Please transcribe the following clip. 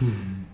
うん。